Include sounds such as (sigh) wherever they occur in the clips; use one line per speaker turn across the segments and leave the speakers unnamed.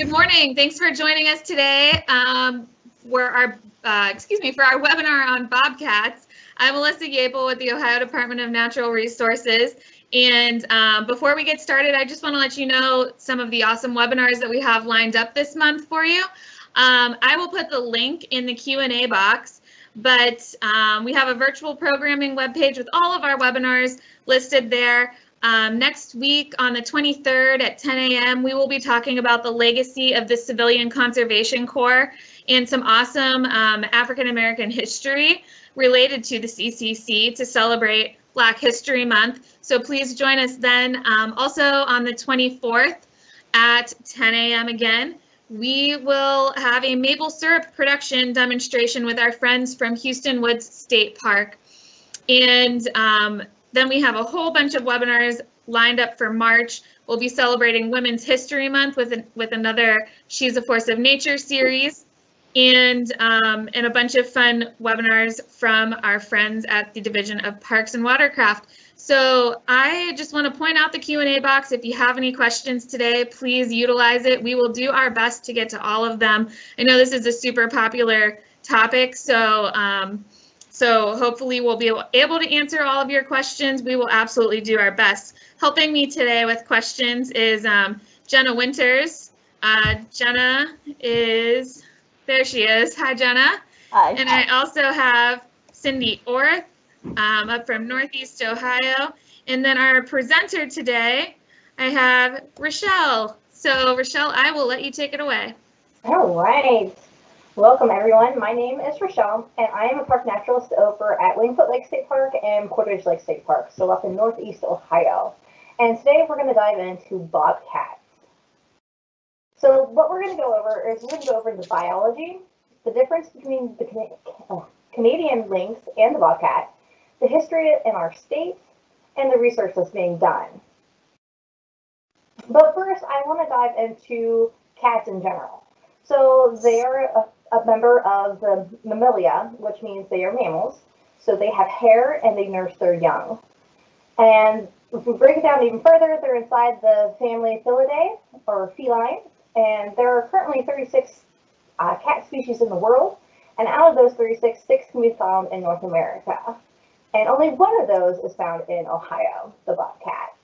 Good morning. Thanks for joining us today um, for our, uh, excuse me, for our webinar on bobcats. I'm Melissa Yapel with the Ohio Department of Natural Resources. And um, before we get started, I just want to let you know some of the awesome webinars that we have lined up this month for you. Um, I will put the link in the Q&A box, but um, we have a virtual programming webpage with all of our webinars listed there. Um, next week on the 23rd at 10 a.m., we will be talking about the legacy of the Civilian Conservation Corps and some awesome um, African American history related to the CCC to celebrate Black History Month. So please join us then. Um, also on the 24th at 10 a.m. again, we will have a maple syrup production demonstration with our friends from Hueston Woods State Park. And um, then we have a whole bunch of webinars lined up for March. We'll be celebrating Women's History Month with, a, with another She's a Force of Nature series and, um, and a bunch of fun webinars from our friends at the Division of Parks and Watercraft. So I just want to point out the Q&A box. If you have any questions today, please utilize it. We will do our best to get to all of them. I know this is a super popular topic, so um, so hopefully we'll be able to answer all of your questions. We will absolutely do our best. Helping me today with questions is um, Jenna Winters. Uh, Jenna is, there she is. Hi, Jenna.
Hi.
And I also have Cindy Orth um, up from Northeast Ohio. And then our presenter today, I have Richelle. So Richelle, I will let you take it away.
All right. Welcome everyone. My name is Richelle and I am a park naturalist over at Wingfoot Lake State Park and Portage Lake State Park, so up in Northeast Ohio. And today we're going to dive into bobcats. So what we're going to go over is we're going to go over the biology, the difference between the uh, Canadian lynx and the bobcat, the history in our state, and the research that's being done. But first, I want to dive into cats in general. So they're a a member of the mammalia, which means they are mammals. So they have hair and they nurse their young. And if we break it down even further, they're inside the family Felidae or feline. And there are currently 36 uh, cat species in the world. And out of those 36, six can be found in North America. And only one of those is found in Ohio, the bobcat.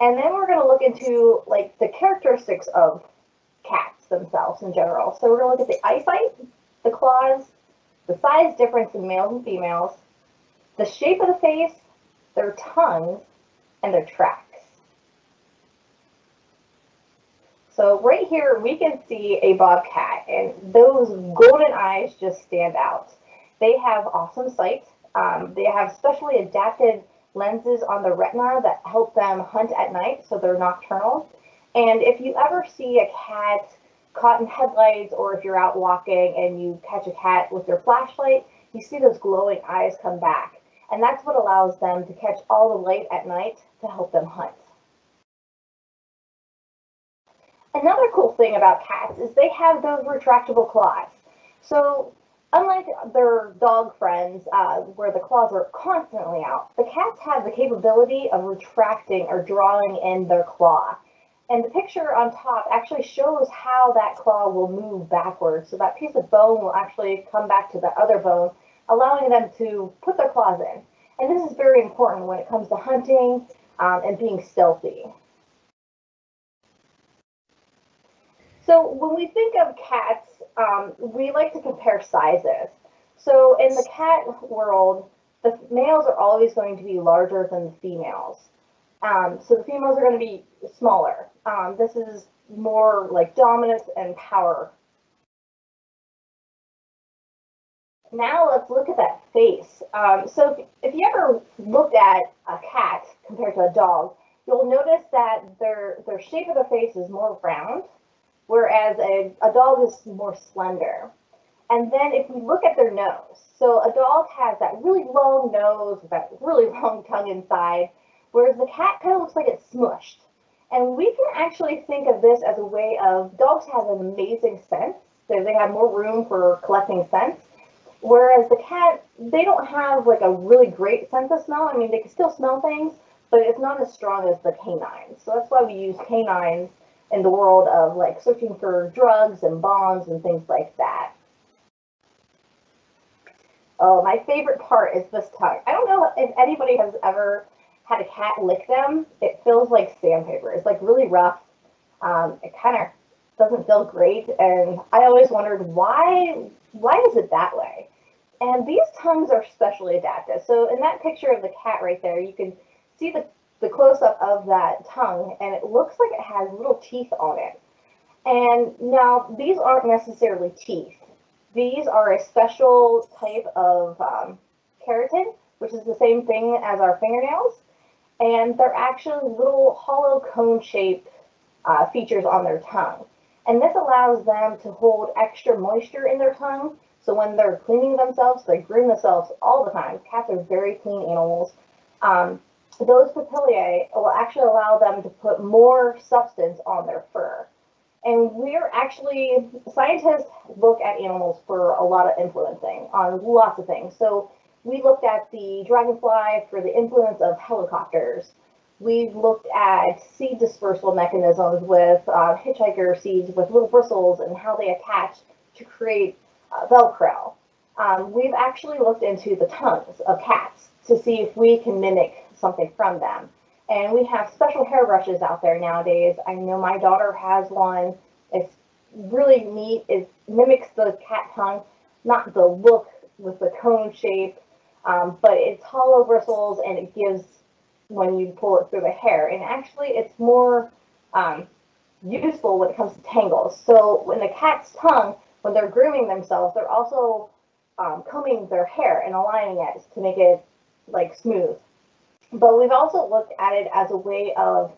And then we're going to look into like the characteristics of cats themselves in general. So we're going to look at the eyesight, the claws, the size difference in males and females, the shape of the face, their tongues, and their tracks. So right here, we can see a bobcat, and those golden eyes just stand out. They have awesome sight. Um, they have specially adapted lenses on the retina that help them hunt at night, so they're nocturnal. And if you ever see a cat caught in headlights or if you're out walking and you catch a cat with your flashlight, you see those glowing eyes come back. And that's what allows them to catch all the light at night to help them hunt. Another cool thing about cats is they have those retractable claws. So unlike their dog friends uh, where the claws are constantly out, the cats have the capability of retracting or drawing in their claw. And the picture on top actually shows how that claw will move backwards. So that piece of bone will actually come back to the other bone, allowing them to put their claws in. And this is very important when it comes to hunting um, and being stealthy. So when we think of cats, um, we like to compare sizes. So in the cat world, the males are always going to be larger than the females. Um, so the females are going to be smaller. Um, this is more like dominance and power. Now let's look at that face. Um, so if, if you ever looked at a cat compared to a dog, you'll notice that their, their shape of the face is more round, whereas a, a dog is more slender. And then if we look at their nose, so a dog has that really long nose, with that really (laughs) long tongue inside, whereas the cat kind of looks like it's smushed. And we can actually think of this as a way of dogs have an amazing sense. So they have more room for collecting scents. Whereas the cat, they don't have like a really great sense of smell. I mean, they can still smell things, but it's not as strong as the canines. So that's why we use canines in the world of like searching for drugs and bombs and things like that. Oh, my favorite part is this tongue. I don't know if anybody has ever had a cat lick them. It feels like sandpaper. It's like really rough. Um, it kind of doesn't feel great, and I always wondered why. Why is it that way? And these tongues are specially adapted. So in that picture of the cat right there, you can see the the close up of that tongue, and it looks like it has little teeth on it. And now these aren't necessarily teeth. These are a special type of um, keratin, which is the same thing as our fingernails. And they're actually little hollow cone shaped uh, features on their tongue. And this allows them to hold extra moisture in their tongue. So when they're cleaning themselves, they groom themselves all the time. Cats are very clean animals. Um, those papillae will actually allow them to put more substance on their fur. And we're actually, scientists look at animals for a lot of influencing on lots of things. So we looked at the dragonfly for the influence of helicopters. We've looked at seed dispersal mechanisms with uh, hitchhiker seeds with little bristles and how they attach to create uh, Velcro. Um, we've actually looked into the tongues of cats to see if we can mimic something from them. And we have special hairbrushes out there nowadays. I know my daughter has one. It's really neat. It mimics the cat tongue, not the look with the cone shape, um, but it's hollow bristles and it gives when you pull it through the hair. And actually, it's more um, useful when it comes to tangles. So when the cat's tongue, when they're grooming themselves, they're also um, combing their hair and aligning it to make it like smooth. But we've also looked at it as a way of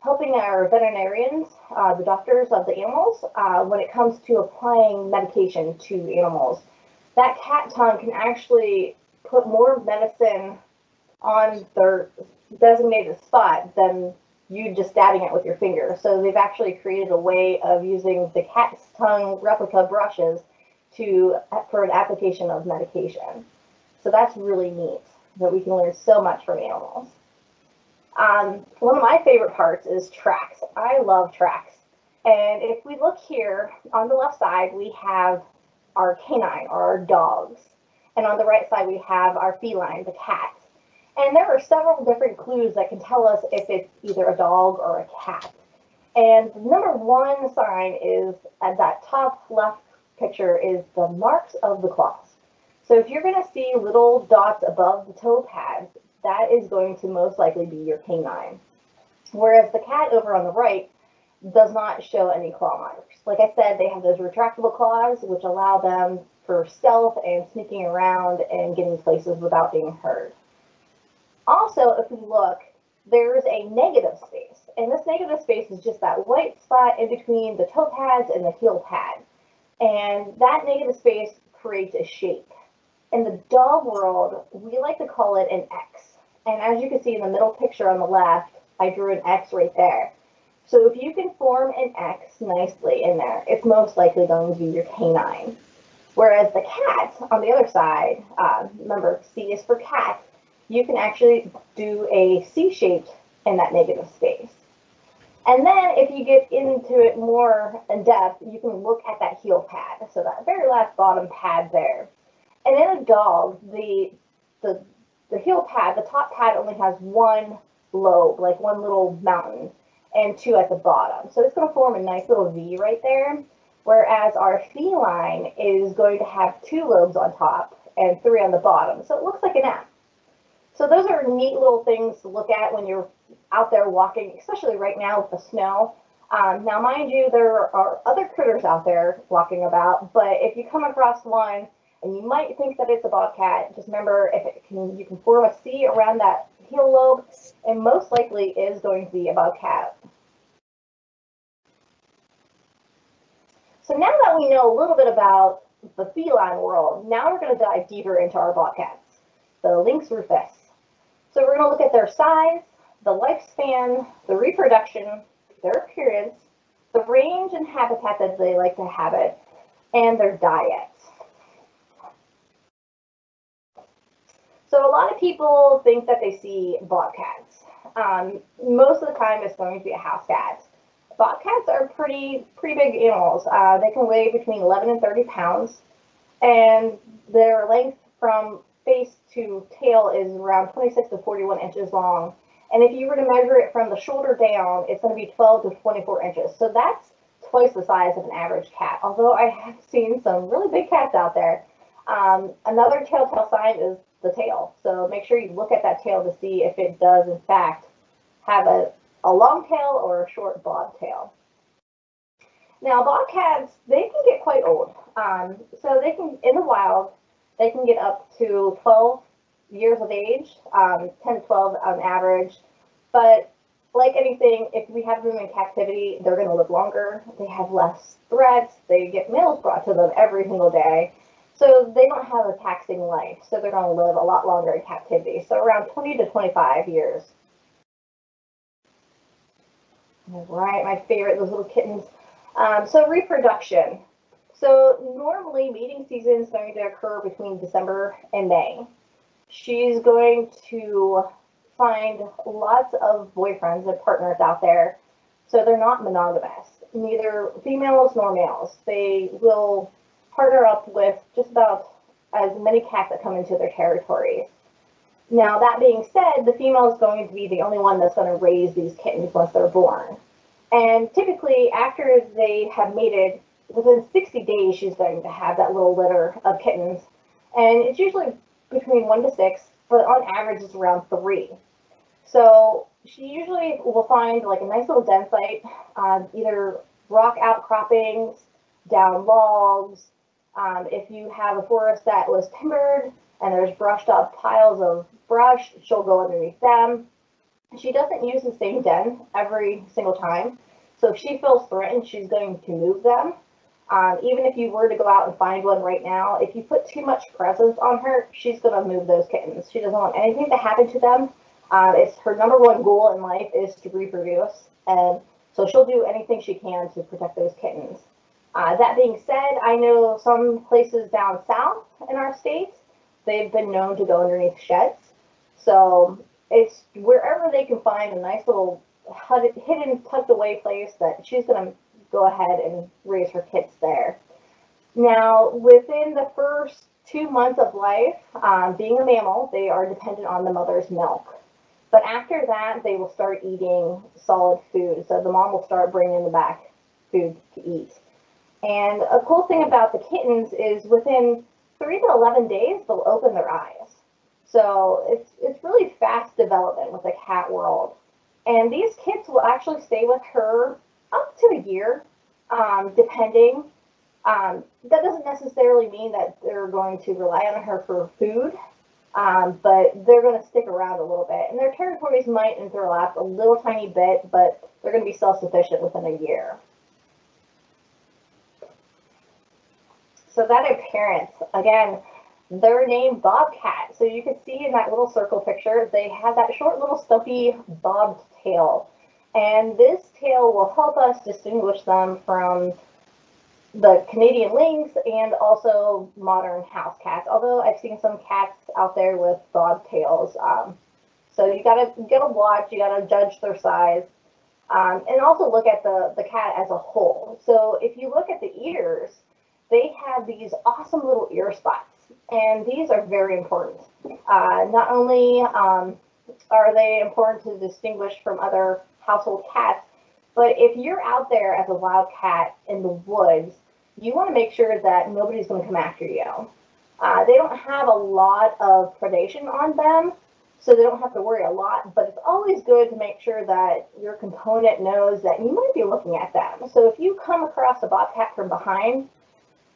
helping our veterinarians, uh, the doctors of the animals, uh, when it comes to applying medication to animals. That cat tongue can actually put more medicine on their designated spot than you just dabbing it with your finger. So they've actually created a way of using the cat's tongue replica brushes to for an application of medication. So that's really neat that we can learn so much from animals. Um, one of my favorite parts is tracks. I love tracks. And if we look here on the left side, we have our canine our dogs. And on the right side, we have our feline, the cat. And there are several different clues that can tell us if it's either a dog or a cat. And the number one sign is at that top left picture is the marks of the claws. So if you're going to see little dots above the toe pads, that is going to most likely be your canine. Whereas the cat over on the right does not show any claw marks. Like I said, they have those retractable claws, which allow them for stealth and sneaking around and getting places without being heard. Also, if we look, there's a negative space. And this negative space is just that white spot in between the toe pads and the heel pad. And that negative space creates a shape. In the dog world, we like to call it an X. And as you can see in the middle picture on the left, I drew an X right there. So if you can form an X nicely in there, it's most likely going to be your canine. Whereas the cat on the other side, uh, remember C is for cat, you can actually do a C shaped in that negative space. And then if you get into it more in depth, you can look at that heel pad. So that very last bottom pad there. And in a dog, the the the heel pad, the top pad only has one lobe, like one little mountain, and two at the bottom. So it's going to form a nice little V right there. Whereas our feline is going to have two lobes on top and three on the bottom. So it looks like an M. So those are neat little things to look at when you're out there walking, especially right now with the snow. Um, now, mind you, there are other critters out there walking about, but if you come across one and you might think that it's a bobcat. Just remember, if it can, you can form a C around that heel lobe, it most likely is going to be a bobcat. So now that we know a little bit about the feline world, now we're going to dive deeper into our bobcats, the Lynx rufus. So we're going to look at their size, the lifespan, the reproduction, their appearance, the range and habitat that they like to inhabit, and their diet. So a lot of people think that they see bobcats. Um, most of the time, it's going to be a house cat. Bobcats are pretty pretty big animals. Uh, they can weigh between 11 and 30 pounds, and their length from face to tail is around 26 to 41 inches long. And if you were to measure it from the shoulder down, it's going to be 12 to 24 inches. So that's twice the size of an average cat. Although I have (laughs) seen some really big cats out there. Um, another telltale sign is the tail. So make sure you look at that tail to see if it does in fact have a, a long tail or a short bob tail. Now bobcats, they can get quite old. Um, so they can, in the wild, they can get up to 12 years of age, um, 10 to 12 on average. But like anything, if we have them in captivity, they're going to live longer. They have less threats. They get meals brought to them every single day. So they don't have a taxing life. So they're going to live a lot longer in captivity. So around 20 to 25 years. Right, my favorite, those little kittens. Um, so reproduction. So normally mating season is going to occur between December and May. She's going to find lots of boyfriends and partners out there. So they're not monogamous, neither females nor males. They will partner up with just about as many cats that come into their territories. Now, that being said, the female is going to be the only one that's going to raise these kittens once they're born. And typically, after they have mated, within 60 days, she's going to have that little litter of kittens. And it's usually between one to six, but on average, it's around three. So she usually will find like a nice little den site, um, either rock outcroppings, down logs. Um, if you have a forest that was timbered and there's brushed up piles of brush, she'll go underneath them. She doesn't use the same den every single time. So if she feels threatened, she's going to move them. Um, even if you were to go out and find one right now, if you put too much presence on her, she's going to move those kittens. She doesn't want anything to happen to them. Uh, it's her number one goal in life is to reproduce, and so she'll do anything she can to protect those kittens. Uh, that being said, I know some places down south in our state, they've been known to go underneath sheds. So it's wherever they can find a nice little hidden, tucked away place that she's going to go ahead and raise her kits there. Now, within the first two months of life, um, being a mammal, they are dependent on the mother's milk. But after that, they will start eating solid food. So the mom will start bringing them back food to eat. And a cool thing about the kittens is within three to 11 days, they'll open their eyes. So it's, it's really fast development with the cat world. And these kids will actually stay with her up to a year, um, depending. Um, that doesn't necessarily mean that they're going to rely on her for food, um, but they're going to stick around a little bit. And their territories might interlap a little tiny bit, but they're going to be self-sufficient within a year. So that appearance, again, they're named Bobcat. So you can see in that little circle picture, they have that short little stumpy bobbed tail. And this tail will help us distinguish them from the Canadian lynx and also modern house cats. Although I've seen some cats out there with bob tails. Um, so you gotta you gotta watch, you gotta judge their size, um, and also look at the the cat as a whole. So if you look at the ears, they have these awesome little ear spots, and these are very important. Uh, not only um, are they important to distinguish from other household cats, but if you're out there as a wild cat in the woods, you want to make sure that nobody's going to come after you. Uh, they don't have a lot of predation on them, so they don't have to worry a lot, but it's always good to make sure that your component knows that you might be looking at them. So if you come across a bobcat from behind,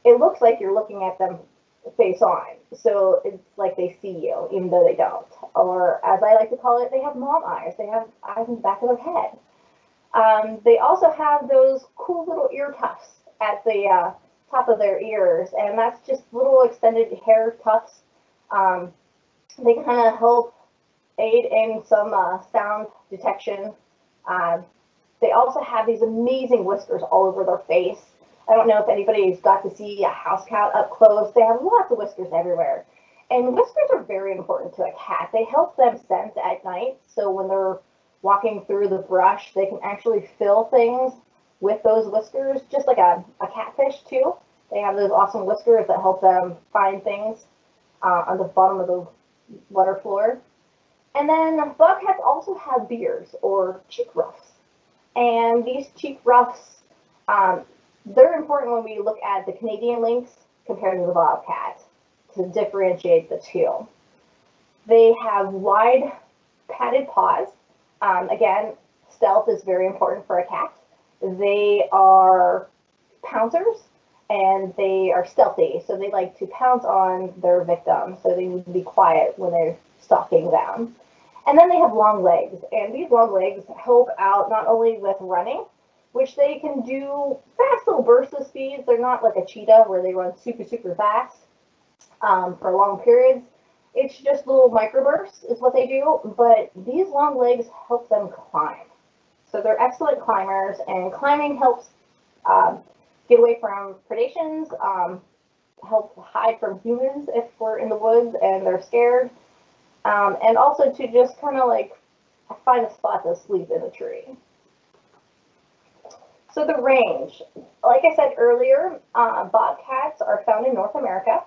it looks like you're looking at them face on. So it's like they see you, even though they don't. Or as I like to call it, they have mom eyes. They have eyes in the back of their head. Um, they also have those cool little ear tufts at the uh, top of their ears, and that's just little extended hair tufts. Um, they kind of help aid in some uh, sound detection. Uh, they also have these amazing whiskers all over their face. I don't know if anybody's got to see a house cat up close. They have lots of whiskers everywhere. And whiskers are very important to a cat. They help them sense at night. So when they're walking through the brush, they can actually feel things with those whiskers, just like a, a catfish too. They have those awesome whiskers that help them find things uh, on the bottom of the water floor. And then bobcats also have beards or cheek ruffs. And these cheek ruffs, um, they're important when we look at the Canadian lynx compared to the bobcat to differentiate the two. They have wide padded paws. Um, again, stealth is very important for a cat. They are pouncers and they are stealthy, so they like to pounce on their victim. So they need to be quiet when they're stalking them. And then they have long legs, and these long legs help out not only with running, which they can do fast little bursts of speeds. They're not like a cheetah where they run super, super fast um, for long periods. It's just little microbursts is what they do, but these long legs help them climb. So they're excellent climbers, and climbing helps um, get away from predations, um, help hide from humans if we're in the woods and they're scared, um, and also to just kind of like find a spot to sleep in a tree. So the range, like I said earlier, uh, bobcats are found in North America.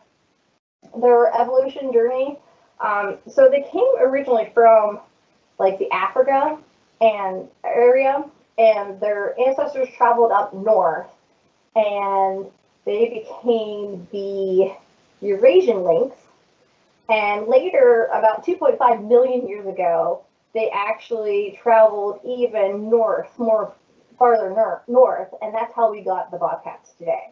Their evolution journey, um, so they came originally from like the Africa and area, and their ancestors traveled up north, and they became the Eurasian lynx. And later, about 2.5 million years ago, they actually traveled even north, more farther nor- north, and that's how we got the bobcats today.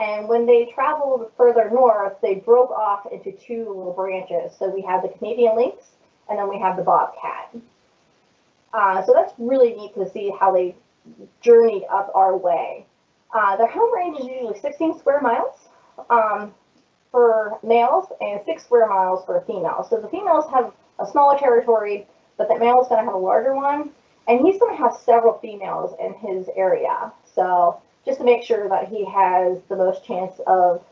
And when they traveled further north, they broke off into two little branches. So we have the Canadian lynx, and then we have the bobcat. Uh, so that's really neat to see how they journeyed up our way. Uh, their home range is usually 16 square miles um, for males and 6 square miles for females. So the females have a smaller territory, but the male is going to have a larger one. And he's going to have several females in his area. So just to make sure that he has the most chance of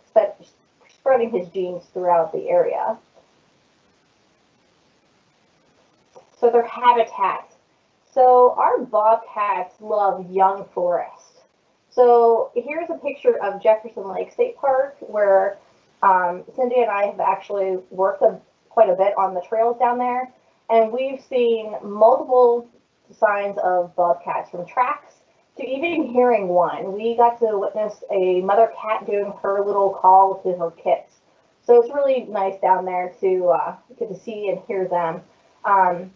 spreading his genes throughout the area. So their habitat. So our bobcats love young forest. So here's a picture of Jefferson Lake State Park where um, Cindy and I have actually worked a, quite a bit on the trails down there. And we've seen multiple signs of bobcats from tracks to even hearing one. We got to witness a mother cat doing her little call to her kits. So it's really nice down there to uh, get to see and hear them. Um,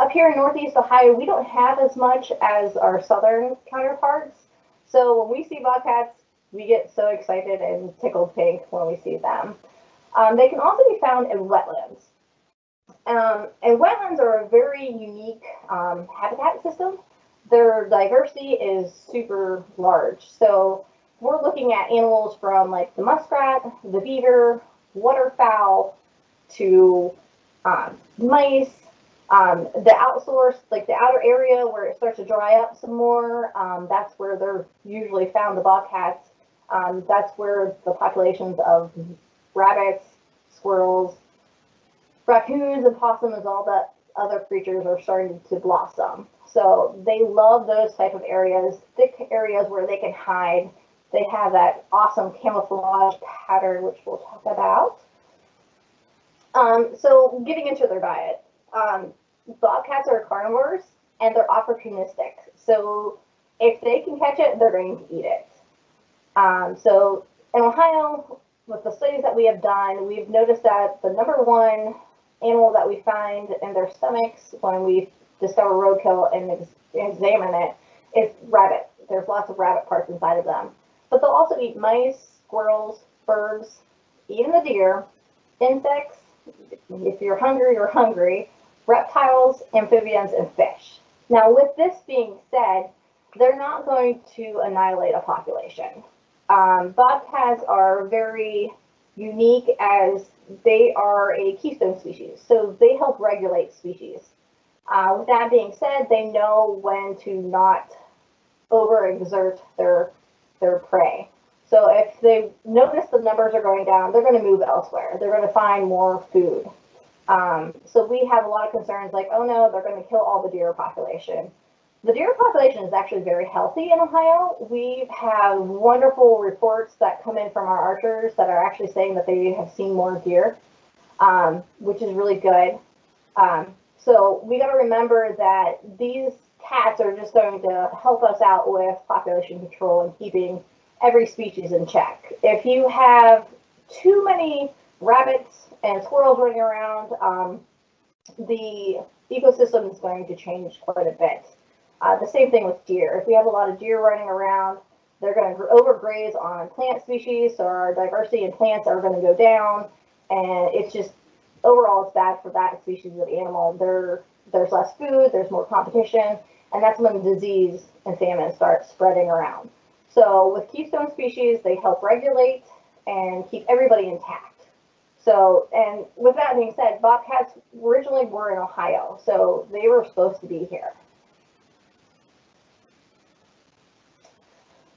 up here in Northeast Ohio, we don't have as much as our southern counterparts. So when we see bobcats, we get so excited and tickled pink when we see them. Um, they can also be found in wetlands. Um, and wetlands are a very unique um, habitat system. Their diversity is super large. So we're looking at animals from like the muskrat, the beaver, waterfowl, to um, mice, um, the outsourced, like the outer area where it starts to dry up some more, um, that's where they're usually found, the bobcats. Um, that's where the populations of rabbits, squirrels, raccoons, and possums, all that other creatures are starting to blossom. So they love those type of areas, thick areas where they can hide. They have that awesome camouflage pattern, which we'll talk about. Um, so getting into their diet um, bobcats are carnivores and they're opportunistic. So if they can catch it, they're going to eat it. Um, so in Ohio, with the studies that we have done, we've noticed that the number one animal that we find in their stomachs when we discover roadkill and ex examine it is rabbit. There's lots of rabbit parts inside of them. But they'll also eat mice, squirrels, birds, even the deer, insects. If you're hungry, you're hungry reptiles, amphibians, and fish. Now, with this being said, they're not going to annihilate a population. Um, bobcats are very unique as they are a keystone species, so they help regulate species. Uh, with that being said, they know when to not overexert their their prey. So if they notice the numbers are going down, they're going to move elsewhere. They're going to find more food. Um, so we have a lot of concerns like, oh no, they're going to kill all the deer population. The deer population is actually very healthy in Ohio. We have wonderful reports that come in from our archers that are actually saying that they have seen more deer, um, which is really good. Um, so we got to remember that these cats are just going to help us out with population control and keeping every species in check. If you have too many rabbits and squirrels running around, um, the ecosystem is going to change quite a bit. Uh, the same thing with deer. If we have a lot of deer running around, they're going to overgraze on plant species, so our diversity in plants are going to go down, and it's just overall it's bad for that species of animal. There, there's less food, there's more competition, and that's when disease and famine start spreading around. So with keystone species, they help regulate and keep everybody intact. So, and with that being said, bobcats originally were in Ohio, so they were supposed to be here.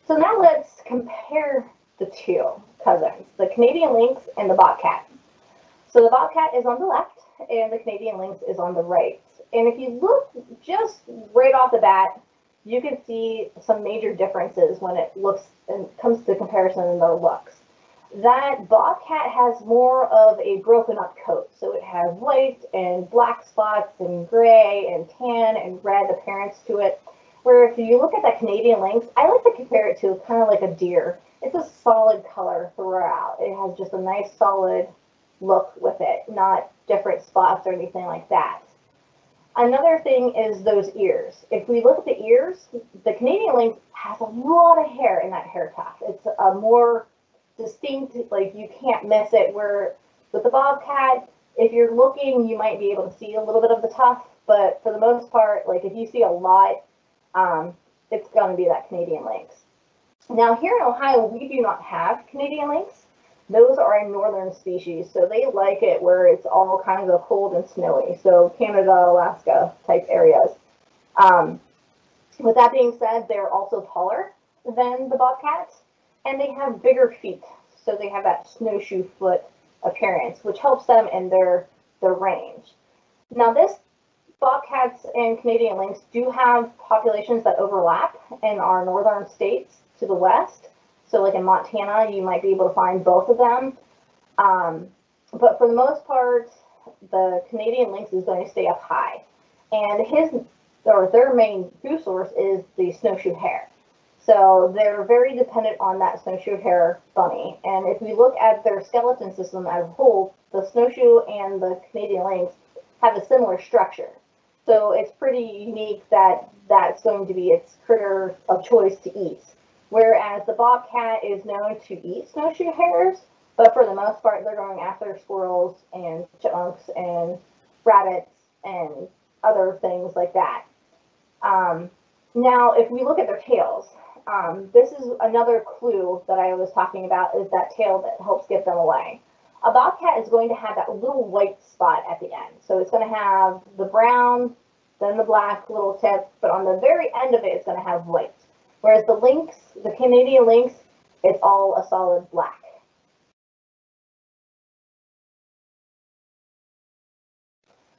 So now let's compare the two cousins, the Canadian lynx and the bobcat. So the bobcat is on the left and the Canadian lynx is on the right. And if you look just right off the bat, you can see some major differences when it looks and comes to comparison in their looks. That bobcat has more of a broken up coat. So it has white and black spots and gray and tan and red appearance to it. Where if you look at that Canadian lynx, I like to compare it to kind of like a deer. It's a solid color throughout. It has just a nice solid look with it, not different spots or anything like that. Another thing is those ears. If we look at the ears, the Canadian lynx has a lot of hair in that hair tuft. It's a more distinct, like you can't miss it. Where with the bobcat, if you're looking, you might be able to see a little bit of the tuft, but for the most part, like if you see a lot, um, it's going to be that Canadian lynx. Now here in Ohio, we do not have Canadian lynx. Those are a northern species, so they like it where it's all kinds of cold and snowy. So Canada, Alaska type areas. Um, with that being said, they're also taller than the bobcats, and they have bigger feet. So they have that snowshoe foot appearance, which helps them in their, their range. Now this bobcats and Canadian lynx do have populations that overlap in our northern states to the west. So like in Montana, you might be able to find both of them. Um, but for the most part, the Canadian lynx is going to stay up high. And his or their main food source is the snowshoe hare. So they're very dependent on that snowshoe hare bunny. And if we look at their skeleton system as a whole, the snowshoe and the Canadian lynx have a similar structure. So it's pretty unique that that's going to be its critter of choice to eat. Whereas the bobcat is known to eat snowshoe hares, but for the most part, they're going after squirrels and chipmunks and rabbits and other things like that. Um, now, if we look at their tails, um, this is another clue that I was talking about is that tail that helps get them away. A bobcat is going to have that little white spot at the end. So it's going to have the brown, then the black little tip, but on the very end of it, it's going to have white. Whereas the lynx, the Canadian lynx, it's all a solid black.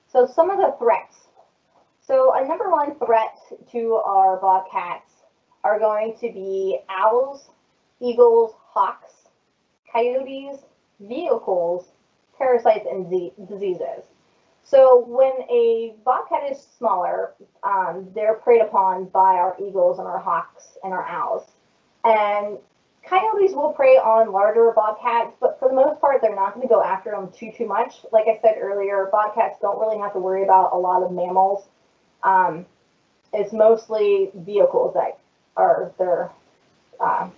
So some of the threats. So a number one threat to our bobcats are going to be owls, eagles, hawks, coyotes, vehicles, parasites, and diseases. So when a bobcat is smaller, um, they're preyed upon by our eagles and our hawks and our owls. And coyotes will prey on larger bobcats, but for the most part, they're not going to go after them too, too much. Like I said earlier, bobcats don't really have to worry about a lot of mammals. Um, it's mostly vehicles that are their uh,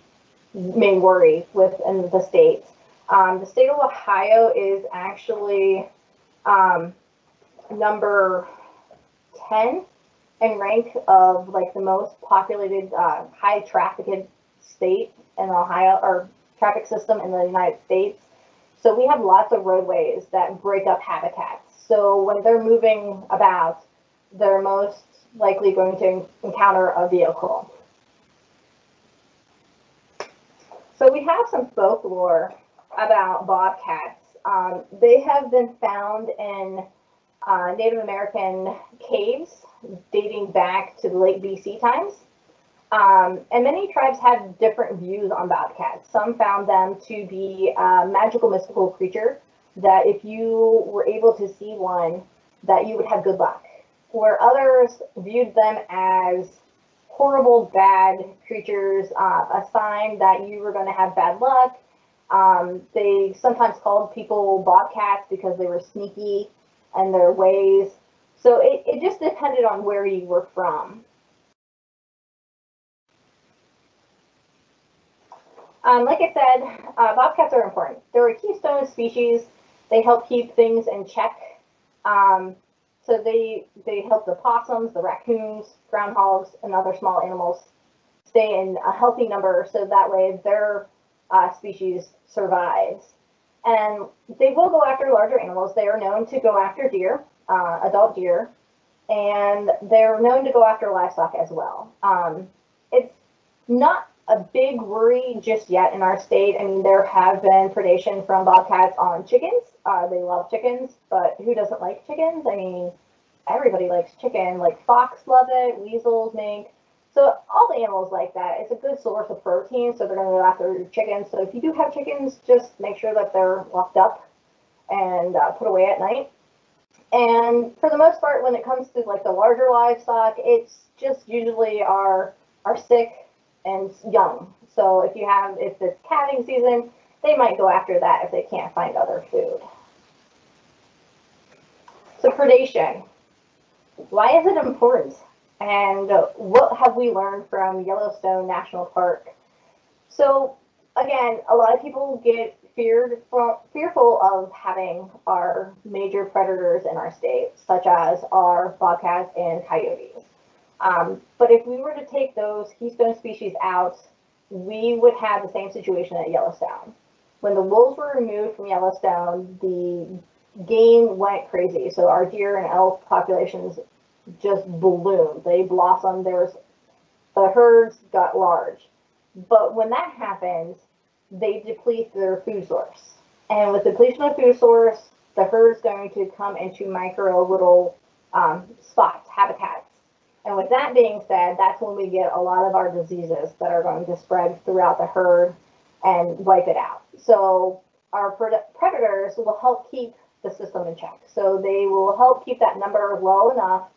main worry within the states. Um, the state of Ohio is actually um, number 10 in rank of like the most populated, uh, high trafficked state in Ohio or traffic system in the United States. So we have lots of roadways that break up habitats. So when they're moving about, they're most likely going to encounter a vehicle. So we have some folklore about bobcats. Um, they have been found in uh, Native American caves dating back to the late BC times. Um, and many tribes had different views on bobcats. Some found them to be a magical, mystical creature that if you were able to see one, that you would have good luck. Where others viewed them as horrible, bad creatures, uh, a sign that you were going to have bad luck. Um, they sometimes called people bobcats because they were sneaky and their ways. So it, it just depended on where you were from. Um, like I said, uh, bobcats are important. They're a keystone species. They help keep things in check. Um, so they they help the possums, the raccoons, groundhogs, and other small animals stay in a healthy number so that way their uh, species survives. And they will go after larger animals. They are known to go after deer, uh, adult deer, and they're known to go after livestock as well. Um, it's not a big worry just yet in our state. I mean, there have been predation from bobcats on chickens. Uh, they love chickens, but who doesn't like chickens? I mean, everybody likes chicken. Like fox love it, weasels, mink. So all the animals like that. It's a good source of protein, so they're going to go after your chickens. So if you do have chickens, just make sure that they're locked up and uh, put away at night. And for the most part, when it comes to like the larger livestock, it's just usually are are sick and young. So if you have if it's calving season, they might go after that if they can't find other food. So predation. Why is it important? And what have we learned from Yellowstone National Park? So again, a lot of people get feared fearful of having our major predators in our state, such as our bobcats and coyotes. Um, but if we were to take those keystone species out, we would have the same situation at Yellowstone. When the wolves were removed from Yellowstone, the game went crazy. So our deer and elk populations just ballooned. They blossomed. There's the herds got large. But when that happens, they deplete their food source. And with depletion of food source, the herd's going to come into micro little um, spots, habitats. And with that being said, that's when we get a lot of our diseases that are going to spread throughout the herd and wipe it out. So our predators will help keep the system in check. So they will help keep that number low enough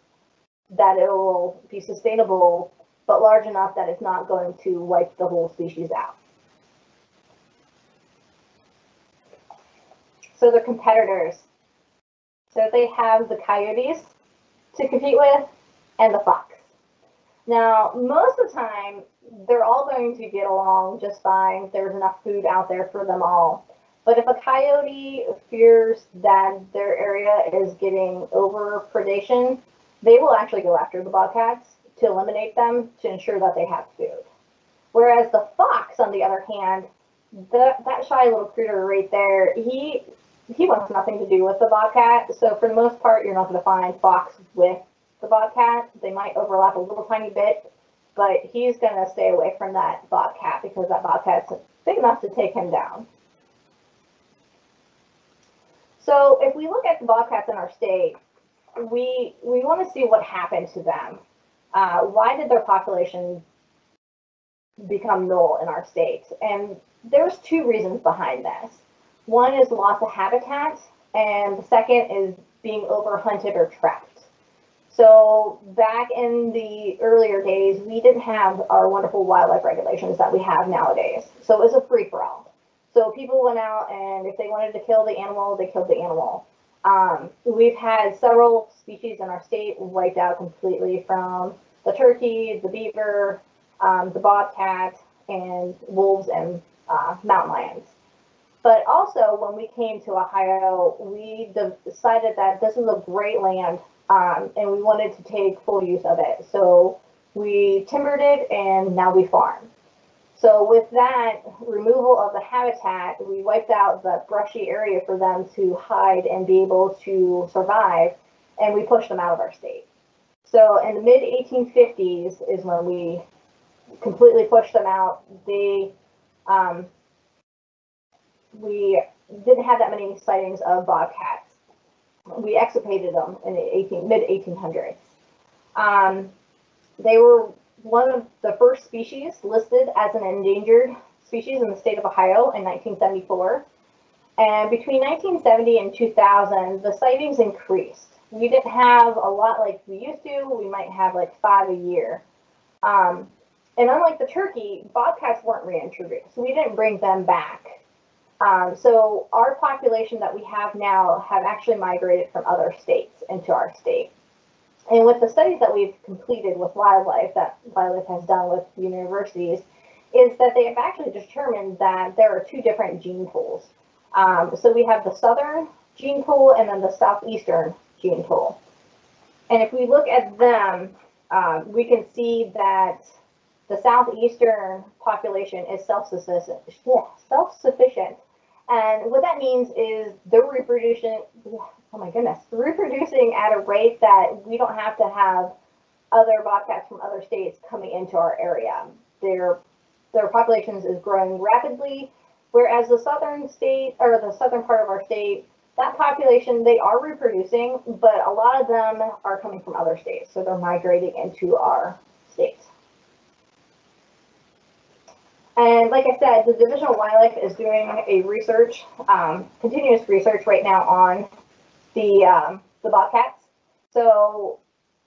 that it will be sustainable, but large enough that it's not going to wipe the whole species out. So the competitors. So they have the coyotes to compete with and the fox. Now, most of the time, they're all going to get along just fine. There's enough food out there for them all. But if a coyote fears that their area is getting over predation, they will actually go after the bobcats to eliminate them to ensure that they have food. Whereas the fox, on the other hand, the, that shy little critter right there, he he wants nothing to do with the bobcat. So for the most part, you're not going to find fox with the bobcat. They might overlap a little tiny bit, but he's going to stay away from that bobcat because that bobcat's big enough to take him down. So if we look at the bobcats in our state, we we want to see what happened to them. Uh, why did their population become null in our state? And there's two reasons behind this. One is loss of habitat, and the second is being overhunted or trapped. So back in the earlier days, we didn't have our wonderful wildlife regulations that we have nowadays. So it was a free for all. So people went out and if they wanted to kill the animal, they killed the animal. Um, we've had several species in our state wiped out completely from the turkey, the beaver, um, the bobcat, and wolves and uh, mountain lions. But also, when we came to Ohio, we decided that this is a great land um, and we wanted to take full use of it. So we timbered it and now we farm. So with that removal of the habitat, we wiped out the brushy area for them to hide and be able to survive, and we pushed them out of our state. So in the mid 1850s is when we completely pushed them out. They, um, we didn't have that many sightings of bobcats. we extirpated them in the 18, mid 1800s. Um, they were one of the first species listed as an endangered species in the state of Ohio in 1974. And between 1970 and 2000, the sightings increased. We didn't have a lot like we used to. We might have like five a year. Um, and unlike the turkey, bobcats weren't reintroduced. so We didn't bring them back. Um, so our population that we have now have actually migrated from other states into our state. And with the studies that we've completed with wildlife, that wildlife has done with universities, is that they have actually determined that there are two different gene pools. Um, so we have the southern gene pool and then the southeastern gene pool. And if we look at them, uh, we can see that the southeastern population is self-sufficient. Self-sufficient. And what that means is they're reproducing, oh my goodness, reproducing at a rate that we don't have to have other bobcats from other states coming into our area. Their, their populations is growing rapidly, whereas the southern state, or the southern part of our state, that population, they are reproducing, but a lot of them are coming from other states. So they're migrating into our states. And like I said, the Division of Wildlife is doing a research, um, continuous research right now on the um, the bobcats. So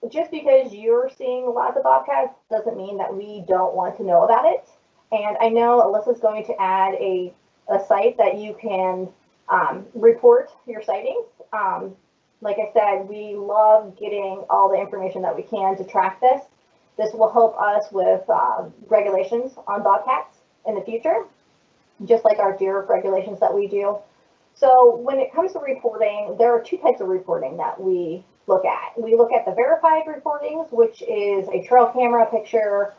just because you're seeing a lot of bobcats doesn't mean that we don't want to know about it. And I know Alyssa's going to add a, a site that you can um, report your sightings. Um, like I said, we love getting all the information that we can to track this. This will help us with uh, regulations on bobcats in the future, just like our deer regulations that we do. So when it comes to reporting, there are two types of reporting that we look at. We look at the verified reportings, which is a trail camera picture,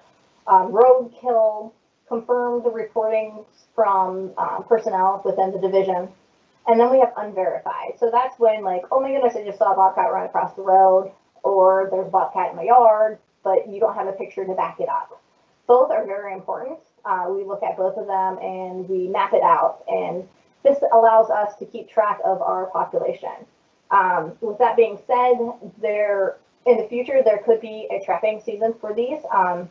um, roadkill, confirmed the reportings from um, personnel within the division. And then we have unverified. So that's when like, oh my goodness, I just saw a bobcat run across the road, or there's a bobcat in my yard, but you don't have a picture to back it up. Both are very important. Uh, we look at both of them and we map it out. And this allows us to keep track of our population. Um, with that being said, there in the future there could be a trapping season for these. Um,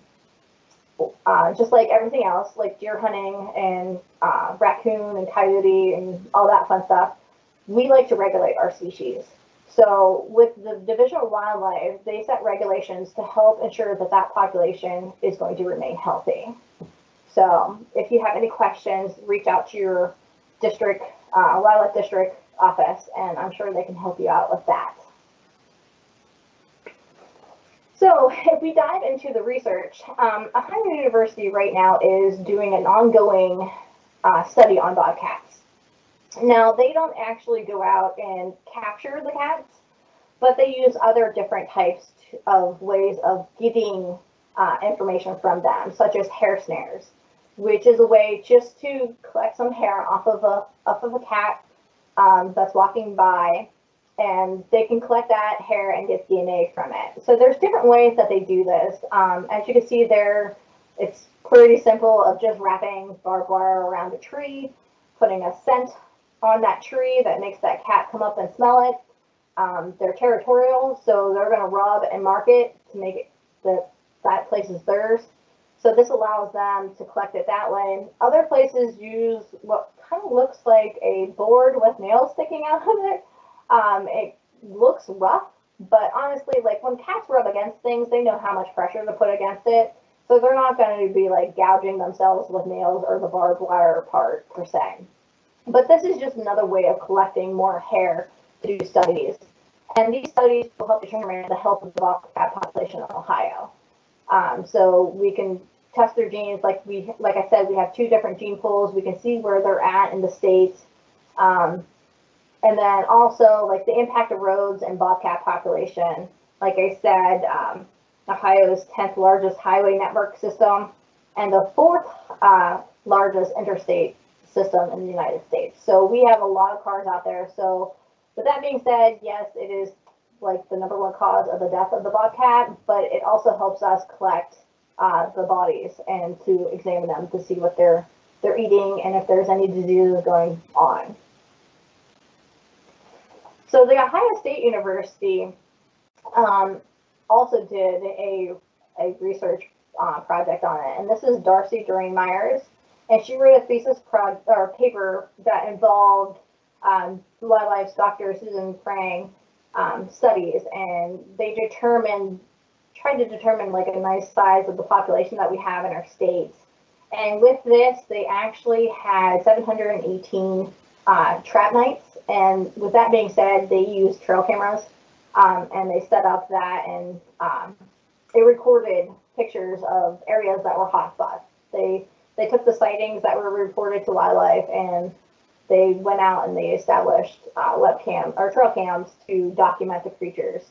uh, just like everything else, like deer hunting and uh, raccoon and coyote and all that fun stuff, we like to regulate our species. So with the Division of Wildlife, they set regulations to help ensure that that population is going to remain healthy. So if you have any questions, reach out to your district, uh, wildlife district office, and I'm sure they can help you out with that. So if we dive into the research, um, Ohio University right now is doing an ongoing uh, study on bobcats. Now, they don't actually go out and capture the cats, but they use other different types of ways of getting uh, information from them, such as hair snares which is a way just to collect some hair off of a off of a cat um, that's walking by, and they can collect that hair and get DNA from it. So there's different ways that they do this. Um, as you can see there, it's pretty simple of just wrapping barbed wire around a tree, putting a scent on that tree that makes that cat come up and smell it. Um, they're territorial, so they're going to rub and mark it to make it that that place is theirs. So this allows them to collect it that way. Other places use what kind of looks like a board with nails sticking out of it. Um, it looks rough, but honestly, like when cats rub against things, they know how much pressure to put against it. So they're not going to be like gouging themselves with nails or the barbed wire part per se. But this is just another way of collecting more hair to do studies. And these studies will help determine the health of the bobcat population in Ohio. Um, so we can test their genes. Like we, like I said, we have two different gene pools. We can see where they're at in the states. Um, and then also like the impact of roads and bobcat population. Like I said, um, Ohio's 10th largest highway network system and the fourth uh, largest interstate system in the United States. So we have a lot of cars out there. So with that being said, yes, it is like the number one cause of the death of the bobcat, but it also helps us collect uh, the bodies and to examine them to see what they're they're eating and if there's any diseases going on. So the Ohio State University um, also did a, a research uh, project on it, and this is Darcy Doreen Myers, and she wrote a thesis pro- or paper that involved um, wildlife's Dr. Susan Prange um, studies, and they determined, tried to determine like a nice size of the population that we have in our states. And with this, they actually had 718 uh, trap nights. And with that being said, they used trail cameras um, and they set up that and um, they recorded pictures of areas that were hotspots. They they took the sightings that were reported to wildlife and they went out and they established uh, webcam or trail cams to document the creatures.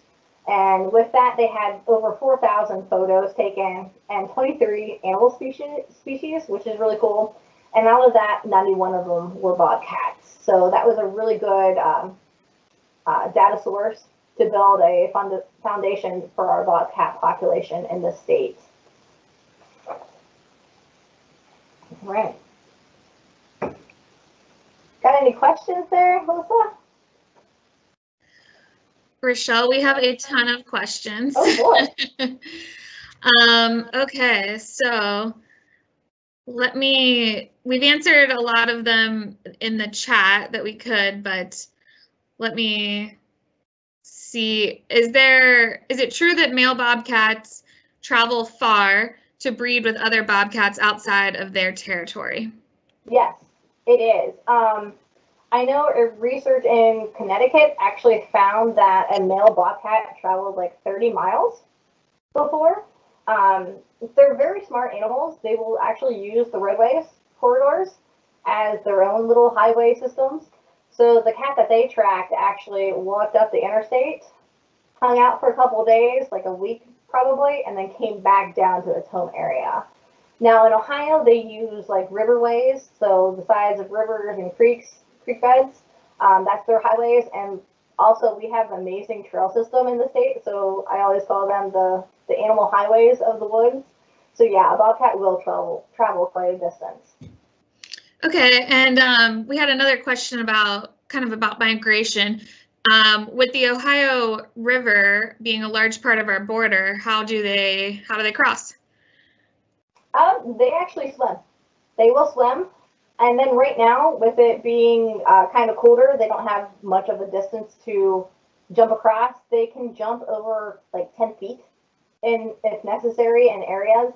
And with that, they had over 4,000 photos taken and 23 animal species, species, which is really cool. And out of that, 91 of them were bobcats. So that was a really good um, uh, data source to build a fund- foundation for our bobcat population in the state. Right. Got any questions there, Melissa?
Richelle, we have a ton of questions.
Oh boy. (laughs)
um, okay, so let me, we've answered a lot of them in the chat that we could, but let me see. Is there, is it true that male bobcats travel far to breed with other bobcats outside of their territory?
Yes, it is. Um, I know a research in Connecticut actually found that a male bobcat traveled like 30 miles before. Um, they're very smart animals. They will actually use the roadways corridors as their own little highway systems. So the cat that they tracked actually walked up the interstate, hung out for a couple days, like a week probably, and then came back down to its home area. Now in Ohio, they use like riverways, so the sides of rivers and creeks, creek beds. Um, that's their highways, and also we have an amazing trail system in the state. So I always call them the the animal highways of the woods. So yeah, a bobcat will travel travel quite a distance.
Okay, and um, we had another question about kind of about migration. Um, with the Ohio River being a large part of our border, how do they how do they cross?
Um, they actually swim. They will swim. And then right now, with it being uh, kind of colder, they don't have much of a distance to jump across. They can jump over like 10 feet in if necessary in areas.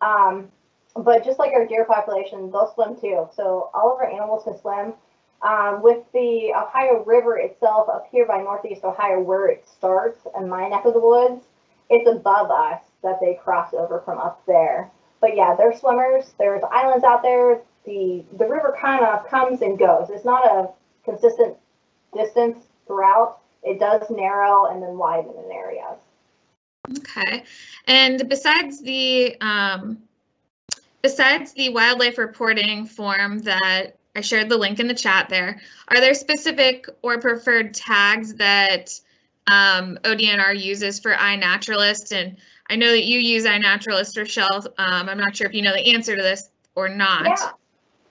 Um, but just like our deer population, they'll swim too. So all of our animals can swim. Um, with the Ohio River itself up here by Northeast Ohio, where it starts in my neck of the woods, it's above us that they cross over from up there. But yeah, they're swimmers. There's islands out there. The the river kind of comes and goes. It's not a consistent distance throughout. It does narrow and then widen in areas.
Okay, and besides the um, besides the wildlife reporting form that I shared the link in the chat there, are there specific or preferred tags that um, ODNR uses for iNaturalist? And I know that you use iNaturalist, Richelle. Um, I'm not sure if you know the answer to this or not.
Yeah.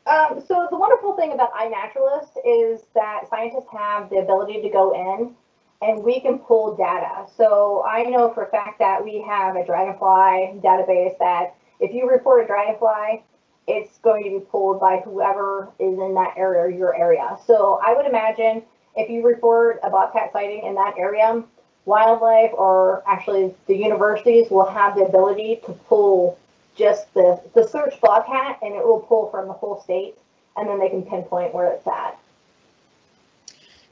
Um, so the wonderful thing about iNaturalist is that scientists have the ability to go in and we can pull data. So I know for a fact that we have a dragonfly database that if you report a dragonfly, it's going to be pulled by whoever is in that area or your area. So I would imagine if you report a bobcat sighting in that area, wildlife or actually the universities will have the ability to pull just the, the search bobcat and it will pull from the whole state and then they can pinpoint where it's at.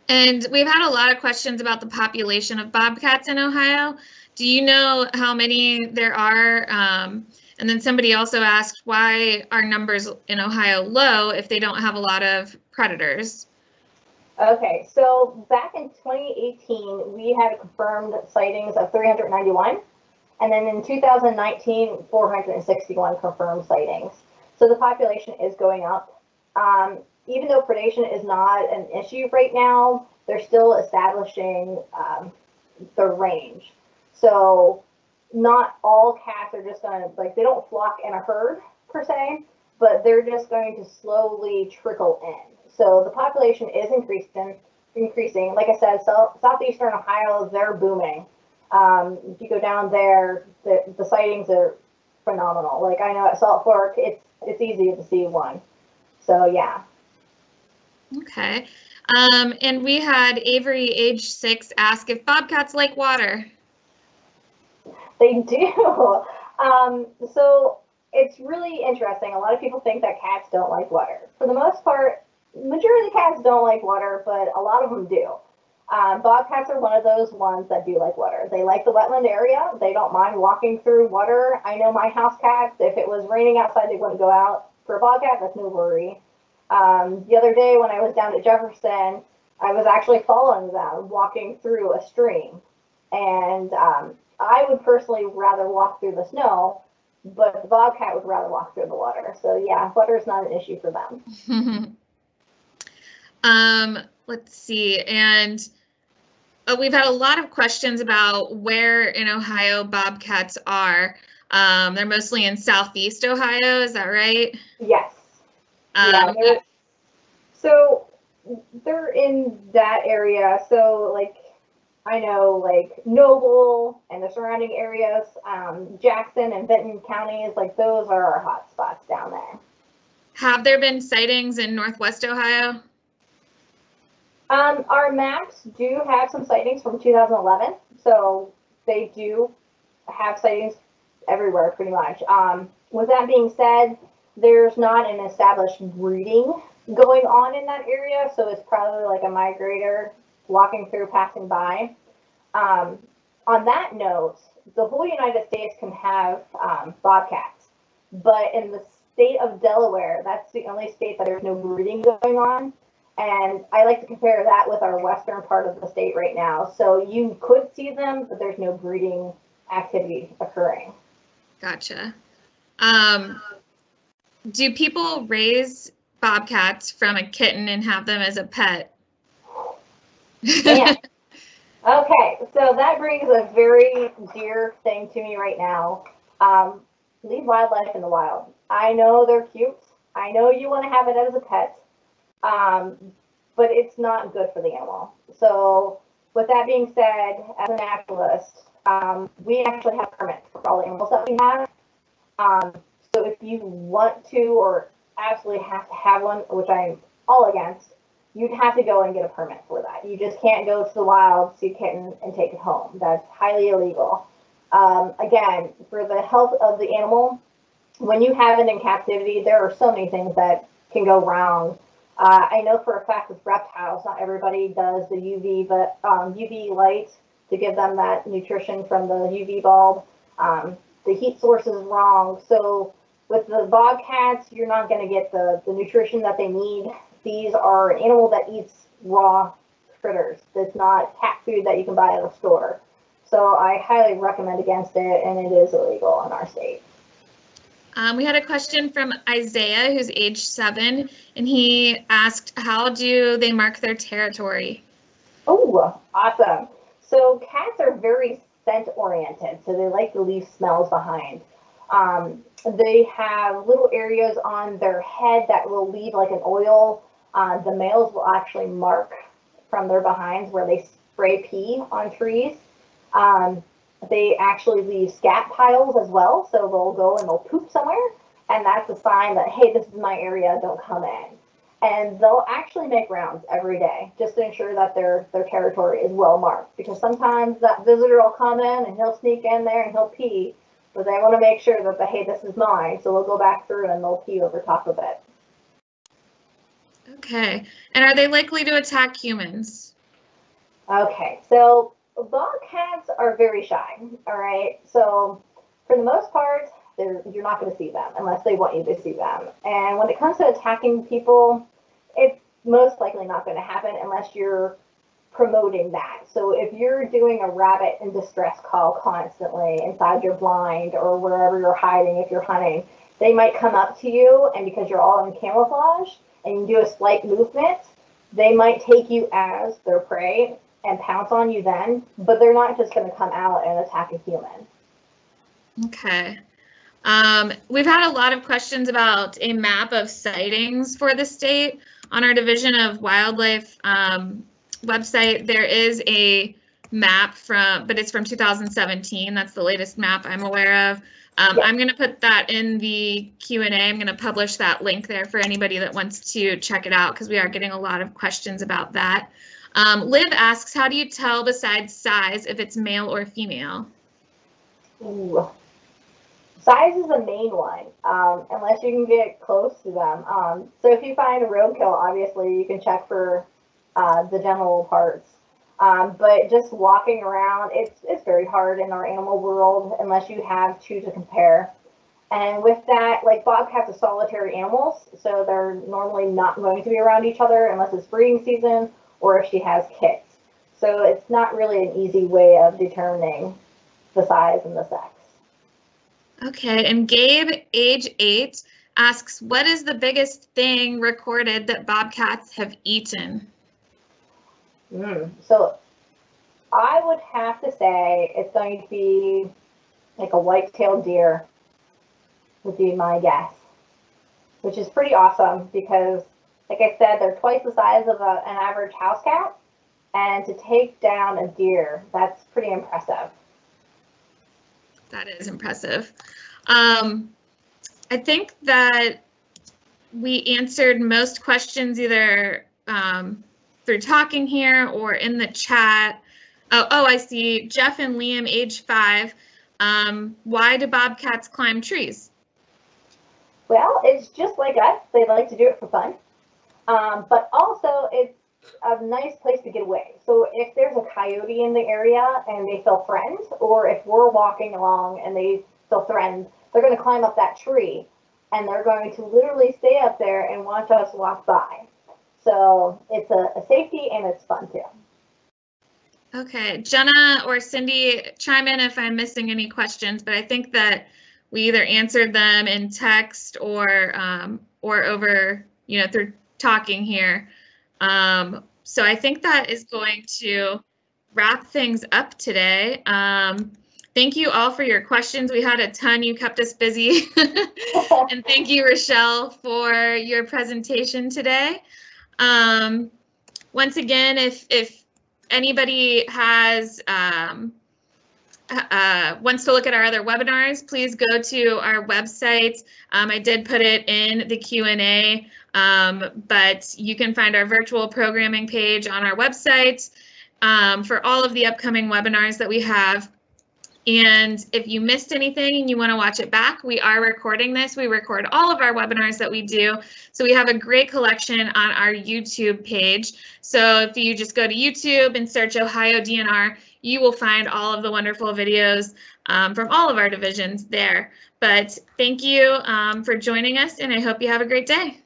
And we've had a lot of questions about the population of bobcats in Ohio. Do you know how many there are? Um, and then somebody also asked why are numbers in Ohio low if they don't have a lot of predators?
Okay, so back in 2018, we had confirmed sightings of 391. And then in 2019, 461 confirmed sightings. So the population is going up. Um, even though predation is not an issue right now, they're still establishing um, the range. So not all cats are just to, like, they don't flock in a herd per se, but they're just going to slowly trickle in. So the population is increasing. increasing. Like I said, so, southeastern Ohio, they're booming. Um, if you go down there, the, the sightings are phenomenal. Like I know at Salt Fork, it's it's easy to see one. So yeah.
Okay. Um, and we had Avery, age six, ask if bobcats like water.
They do. (laughs) Um, so it's really interesting. A lot of people think that cats don't like water. For the most part, majority of cats don't like water, but a lot of them do. Um, bobcats are one of those ones that do like water. They like the wetland area. They don't mind walking through water. I know my house cats, if it was raining outside, they wouldn't go out. For a bobcat, that's no worry. Um, the other day when I was down at Jefferson, I was actually following them walking through a stream. And um, I would personally rather walk through the snow, but the bobcat would rather walk through the water. So yeah, water is not an issue for them. (laughs)
um, let's see. And uh, we've had a lot of questions about where in Ohio bobcats are. Um, they're mostly in southeast Ohio, is that right?
Yes.
Um,
yeah, they're- so they're in that area. So like I know like Noble and the surrounding areas, um, Jackson and Vinton counties, like those are our hot spots down there.
have there been sightings in northwest Ohio?
Um, our maps do have some sightings from 2011, so they do have sightings everywhere pretty much. Um, with that being said, there's not an established breeding going on in that area, so it's probably like a migrator walking through, passing by. Um, on that note, the whole United States can have um, bobcats, but in the state of Delaware, that's the only state that there's no breeding going on. And I like to compare that with our western part of the state right now. So you could see them, but there's no breeding activity occurring.
Gotcha. Um, do people raise bobcats from a kitten and have them as a pet?
Yeah. (laughs) Okay, so that brings a very dear thing to me right now. Um, leave wildlife in the wild. I know they're cute. I know you want to have it as a pet, um, but it's not good for the animal. So, with that being said, as a naturalist, um, we actually have permits for all the animals that we have. Um, so, if you want to or absolutely have to have one, which I'm all against, you'd have to go and get a permit for that. You just can't go to the wild, see a kitten, and take it home. That's highly illegal. Um, again, for the health of the animal, when you have it in captivity, there are so many things that can go wrong. Uh, I know for a fact with reptiles, not everybody does the UV, but um, UV light to give them that nutrition from the UV bulb. Um, the heat source is wrong. So with the bobcats, you're not going to get the, the nutrition that they need. These are an animal that eats raw critters. It's not cat food that you can buy at a store. So I highly recommend against it, and it is illegal in our state.
Um, we had a question from Isaiah, who's age seven, and he asked, How do they mark their territory?
Oh, awesome. So cats are very scent oriented, so they like to leave smells behind. Um, they have little areas on their head that will leave like an oil. Uh, the males will actually mark from their behinds where they spray pee on trees. Um, they actually leave scat piles as well, so they'll go and they'll poop somewhere, and that's a sign that hey, this is my area, don't come in. And they'll actually make rounds every day just to ensure that their their territory is well marked. Because sometimes that visitor will come in and he'll sneak in there and he'll pee, but they want to make sure that the hey, this is mine, so they'll go back through and they'll pee over top of it.
Okay. And are they likely to attack humans?
Okay, so bobcats are very shy. All right, so for the most part, you're not going to see them unless they want you to see them. And when it comes to attacking people, it's most likely not going to happen unless you're promoting that. So if you're doing a rabbit in distress call constantly inside your blind or wherever you're hiding, if you're hunting, they might come up to you, and because you're all in camouflage and you do a slight movement, they might take you as their prey and pounce on you then, but they're not just going to come out and attack a human.
Okay. Um, we've had a lot of questions about a map of sightings for the state on our Division of Wildlife um, website, there is a map from, but it's from 2017. That's the latest map I'm aware of. Um,
Yeah.
I'm going to put that in the Q and A. I'm going to publish that link there for anybody that wants to check it out because we are getting a lot of questions about that. Um, Liv asks, how do you tell besides size if it's male or female?
Ooh. Size is the main one, um, unless you can get close to them. Um, so if you find a roadkill, obviously you can check for uh, the genital parts. Um, but just walking around, it's it's very hard in our animal world unless you have two to compare. And with that, like bobcats are solitary animals, so they're normally not going to be around each other unless it's breeding season or if she has kits. So it's not really an easy way of determining the size and the sex.
Okay, and Gabe, age eight, asks, what is the biggest thing recorded that bobcats have eaten?
Mm. So I would have to say it's going to be like a white-tailed deer would be my guess, which is pretty awesome because, like I said, they're twice the size of a, an average house cat, and to take down a deer, that's pretty impressive.
That is impressive. Um, I think that we answered most questions either um, through talking here or in the chat. Oh, oh, I see Jeff and Liam, age five. Um, why do bobcats climb trees?
Well, it's just like us. They like to do it for fun. Um, but also, it's a nice place to get away. So if there's a coyote in the area and they feel threatened, or if we're walking along and they feel threatened, they're going to climb up that tree and they're going to literally stay up there and watch us walk by. So it's a, a safety and it's fun too.
Okay, Jenna or Cindy, chime in if I'm missing any questions, but I think that we either answered them in text or um, or over, you know, through talking here. Um, so I think that is going to wrap things up today. Um, thank you all for your questions. We had a ton. You kept us busy. (laughs) and thank you, Richelle, for your presentation today. Um, once again, if if anybody has um, uh, wants to look at our other webinars, please go to our website. Um, I did put it in the Q&A, um, but you can find our virtual programming page on our website um, for all of the upcoming webinars that we have. And if you missed anything and you want to watch it back, we are recording this. We record all of our webinars that we do. So we have a great collection on our YouTube page. So if you just go to YouTube and search Ohio DNR, you will find all of the wonderful videos um, from all of our divisions there. But thank you um, for joining us, and I hope you have a great day.